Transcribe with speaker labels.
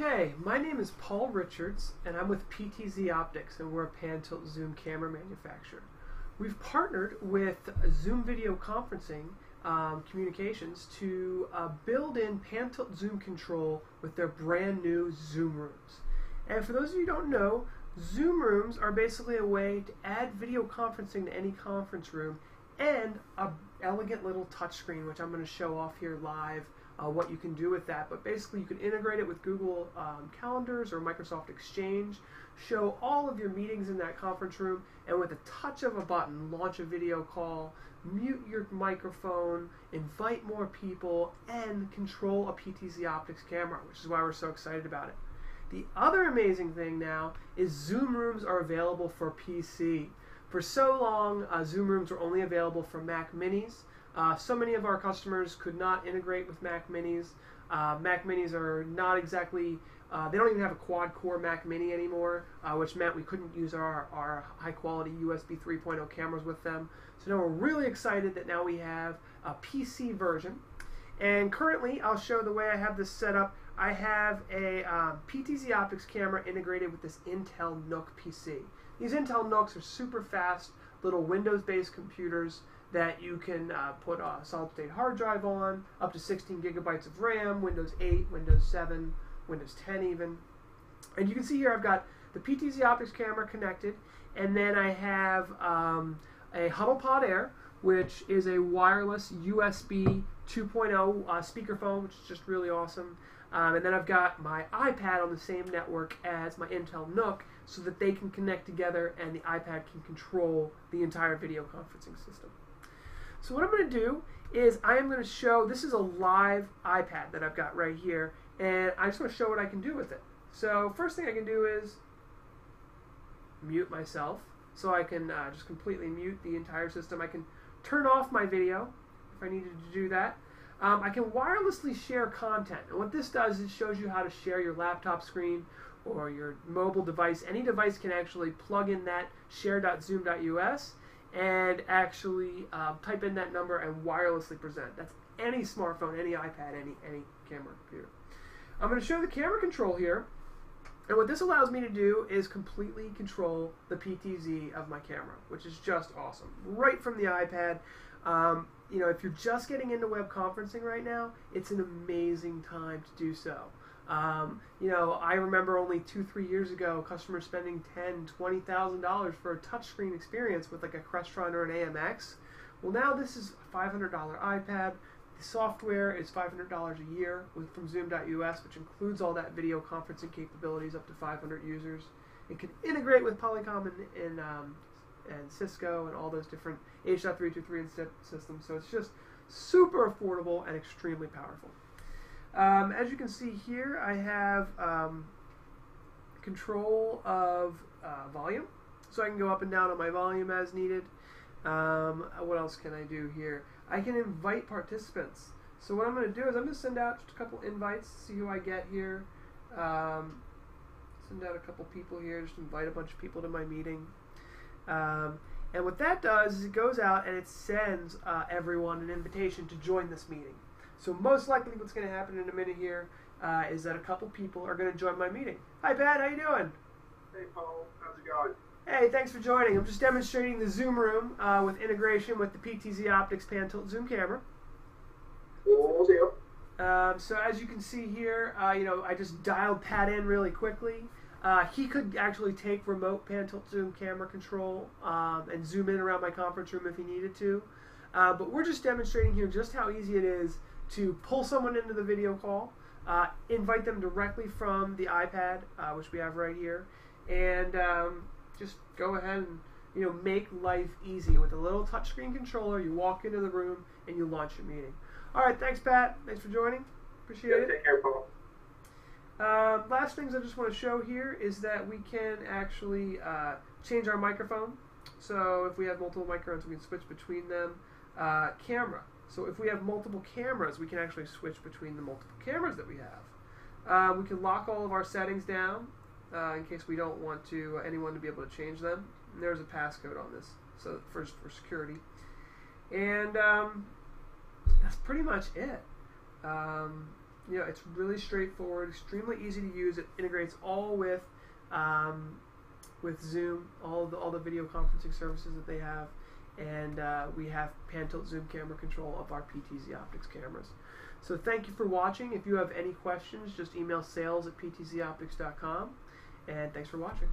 Speaker 1: Okay, my name is Paul Richards, and I'm with PTZ Optics, and we're a pan tilt zoom camera manufacturer. We've partnered with Zoom Video Conferencing um, Communications to uh, build in pan tilt zoom control with their brand new Zoom Rooms. And for those of you who don't know, Zoom Rooms are basically a way to add video conferencing to any conference room and a elegant little touchscreen, which I'm going to show off here live uh, what you can do with that. But basically, you can integrate it with Google um, Calendars or Microsoft Exchange, show all of your meetings in that conference room, and with a touch of a button, launch a video call, mute your microphone, invite more people, and control a PTZ Optics camera, which is why we're so excited about it. The other amazing thing now is Zoom Rooms are available for PC. For so long, uh, Zoom Rooms were only available for Mac Minis. Uh, so many of our customers could not integrate with Mac Minis. Uh, Mac Minis are not exactly, uh, they don't even have a quad core Mac Mini anymore, uh, which meant we couldn't use our, our high quality USB 3.0 cameras with them. So now we're really excited that now we have a PC version. And currently, I'll show the way I have this set up. I have a um, PTZ Optics camera integrated with this Intel NUC PC. These Intel NUCs are super fast, little Windows-based computers that you can uh, put a solid state hard drive on, up to 16 gigabytes of RAM, Windows 8, Windows 7, Windows 10 even. And you can see here I've got the PTZ Optics camera connected, and then I have um, a HuddlePod Air, which is a wireless USB 2.0 uh, speakerphone, which is just really awesome. Um, and then I've got my iPad on the same network as my Intel NUC so that they can connect together and the iPad can control the entire video conferencing system. So what I'm going to do is I am going to show, this is a live iPad that I've got right here, and I just want to show what I can do with it. So first thing I can do is mute myself, so I can uh, just completely mute the entire system. I can turn off my video if I needed to do that. Um, I can wirelessly share content, and what this does is shows you how to share your laptop screen or your mobile device. Any device can actually plug in that share.zoom.us and actually um, type in that number and wirelessly present. That's any smartphone, any iPad, any any camera computer. I'm going to show the camera control here. And what this allows me to do is completely control the PTZ of my camera, which is just awesome. Right from the iPad. Um, you know, if you're just getting into web conferencing right now, it's an amazing time to do so. Um, you know, I remember only two, three years ago, customers spending ten, twenty thousand dollars for a touchscreen experience with like a Crestron or an AMX. Well, now this is a five hundred dollar iPad. The software is five hundred dollars a year with from Zoom.us, which includes all that video conferencing capabilities up to five hundred users. It can integrate with Polycom and, and, um, and Cisco and all those different H.323 systems. So it's just super affordable and extremely powerful. Um, as you can see here, I have um, control of uh, volume. So I can go up and down on my volume as needed. Um, what else can I do here? I can invite participants. So what I'm going to do is I'm going to send out just a couple invites, see who I get here. Um, send out a couple people here, just invite a bunch of people to my meeting. Um, and what that does is it goes out and it sends uh, everyone an invitation to join this meeting. So most likely what's going to happen in a minute here uh, is that a couple people are going to join my meeting. Hi, Pat. How you doing?
Speaker 2: Hey, Paul. How's it going?
Speaker 1: Hey, thanks for joining. I'm just demonstrating the Zoom room uh, with integration with the PTZ Optics Pan Tilt Zoom camera.
Speaker 2: Cool deal.
Speaker 1: Um, so as you can see here, uh, you know, I just dialed Pat in really quickly. Uh, he could actually take remote pan tilt zoom camera control um, and zoom in around my conference room if he needed to. Uh, but we're just demonstrating here just how easy it is to pull someone into the video call, uh, invite them directly from the iPad, uh, which we have right here, and um, just go ahead and you know make life easy with a little touchscreen controller. You walk into the room and you launch your meeting. All right, thanks, Pat. Thanks for joining. Appreciate
Speaker 2: yeah,
Speaker 1: it.
Speaker 2: Take care, Paul.
Speaker 1: Um, last things I just want to show here is that we can actually uh, change our microphone. So if we have multiple microphones, we can switch between them. Uh, camera. So if we have multiple cameras, we can actually switch between the multiple cameras that we have. Uh, we can lock all of our settings down uh, in case we don't want to uh, anyone to be able to change them. And there's a passcode on this, so first for security. And um, that's pretty much it. Um, you know, it's really straightforward, extremely easy to use. It integrates all with um, with Zoom, all the all the video conferencing services that they have, and uh, we have pan tilt zoom camera control of our PTZ Optics cameras. So thank you for watching. If you have any questions, just email sales at ptzoptics.com, and thanks for watching.